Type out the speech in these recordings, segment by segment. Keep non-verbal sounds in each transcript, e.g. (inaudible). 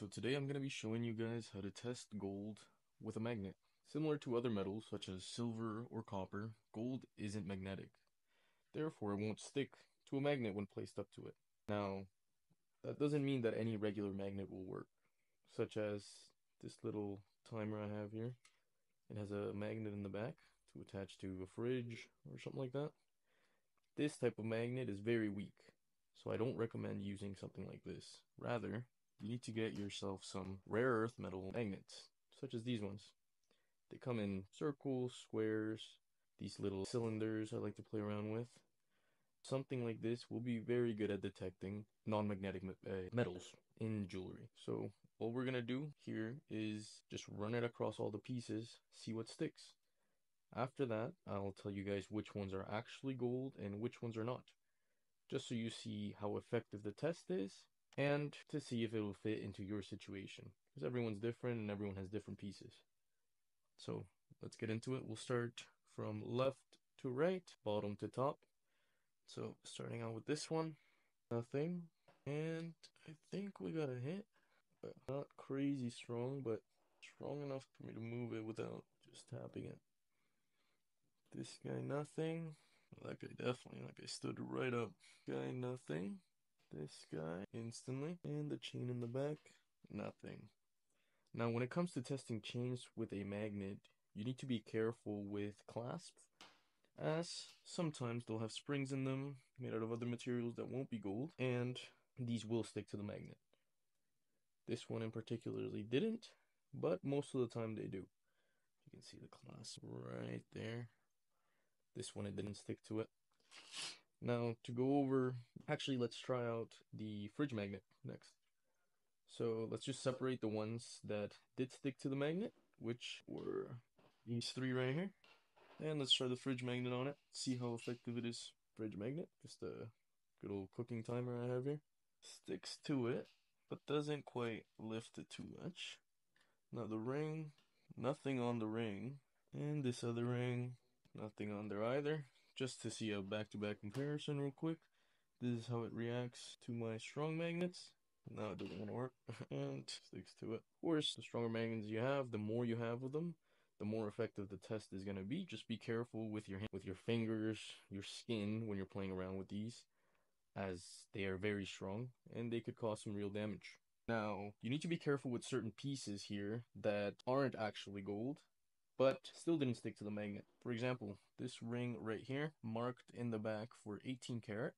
so today I'm going to be showing you guys how to test gold with a magnet. Similar to other metals such as silver or copper, gold isn't magnetic. Therefore, it won't stick to a magnet when placed up to it. Now, that doesn't mean that any regular magnet will work, such as this little timer I have here. It has a magnet in the back to attach to a fridge or something like that. This type of magnet is very weak, so I don't recommend using something like this. Rather, you need to get yourself some rare earth metal magnets, such as these ones. They come in circles, squares, these little cylinders I like to play around with. Something like this will be very good at detecting non-magnetic uh, metals in jewelry. So what we're gonna do here is just run it across all the pieces, see what sticks. After that, I'll tell you guys which ones are actually gold and which ones are not. Just so you see how effective the test is and to see if it will fit into your situation because everyone's different and everyone has different pieces. So let's get into it. We'll start from left to right, bottom to top. So starting out with this one, nothing. And I think we got a hit, but not crazy strong, but strong enough for me to move it without just tapping it. This guy, nothing. That guy definitely, like I stood right up. Guy, nothing this guy instantly. And the chain in the back, nothing. Now, when it comes to testing chains with a magnet, you need to be careful with clasps, as sometimes they'll have springs in them made out of other materials that won't be gold, and these will stick to the magnet. This one in particularly didn't, but most of the time they do. You can see the clasp right there. This one, it didn't stick to it. Now to go over, actually let's try out the fridge magnet next. So let's just separate the ones that did stick to the magnet, which were these three right here. And let's try the fridge magnet on it, see how effective it is. Fridge magnet, just a good old cooking timer I have here. Sticks to it, but doesn't quite lift it too much. Now the ring, nothing on the ring. And this other ring, nothing on there either just to see a back-to-back comparison real quick. This is how it reacts to my strong magnets. Now it doesn't want to work (laughs) and sticks to it. Of course, the stronger magnets you have, the more you have of them, the more effective the test is going to be. Just be careful with your hand, with your fingers, your skin when you're playing around with these as they are very strong and they could cause some real damage. Now, you need to be careful with certain pieces here that aren't actually gold but still didn't stick to the magnet. For example, this ring right here, marked in the back for 18 karat.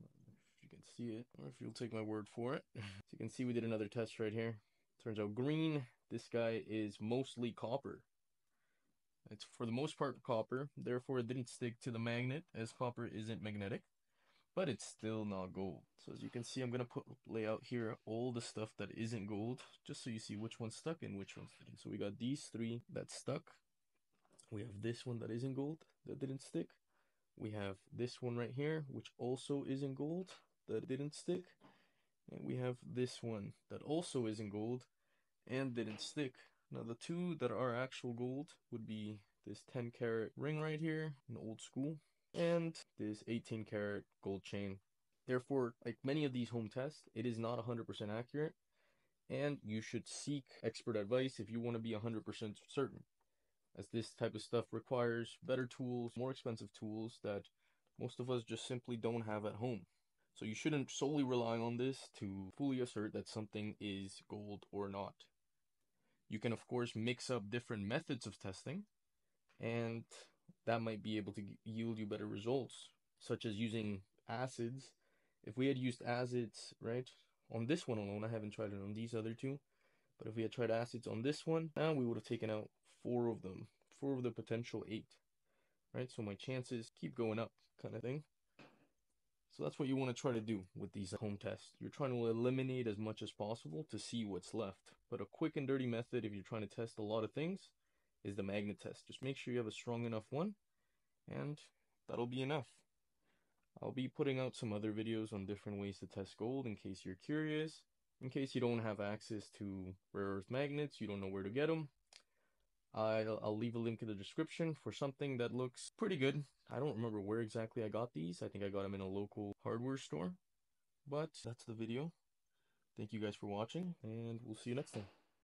If you can see it, or if you'll take my word for it. (laughs) so you can see we did another test right here. Turns out green, this guy is mostly copper. It's for the most part copper, therefore it didn't stick to the magnet as copper isn't magnetic, but it's still not gold. So as you can see, I'm gonna put lay out here all the stuff that isn't gold, just so you see which one's stuck and which one's didn't. So we got these three that stuck, we have this one that isn't gold that didn't stick. We have this one right here, which also isn't gold that didn't stick. And we have this one that also isn't gold and didn't stick. Now the two that are actual gold would be this 10 karat ring right here, an old school, and this 18 karat gold chain. Therefore, like many of these home tests, it is not 100% accurate, and you should seek expert advice if you want to be 100% certain as this type of stuff requires better tools, more expensive tools that most of us just simply don't have at home. So you shouldn't solely rely on this to fully assert that something is gold or not. You can of course mix up different methods of testing and that might be able to yield you better results, such as using acids. If we had used acids, right, on this one alone, I haven't tried it on these other two, but if we had tried acids on this one, now we would have taken out four of them, four of the potential eight, right? So my chances keep going up kind of thing. So that's what you want to try to do with these home tests. You're trying to eliminate as much as possible to see what's left. But a quick and dirty method if you're trying to test a lot of things is the magnet test. Just make sure you have a strong enough one and that'll be enough. I'll be putting out some other videos on different ways to test gold in case you're curious. In case you don't have access to rare earth magnets, you don't know where to get them, I'll, I'll leave a link in the description for something that looks pretty good. I don't remember where exactly I got these. I think I got them in a local hardware store. But that's the video. Thank you guys for watching, and we'll see you next time.